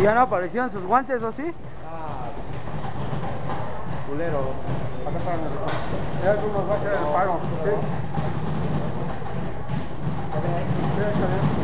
¿Y ya no aparecieron sus guantes o sí? Ah, culero. Acá para nosotros. Ya tú nos vas a hacer el paro. ¿sí? Sí.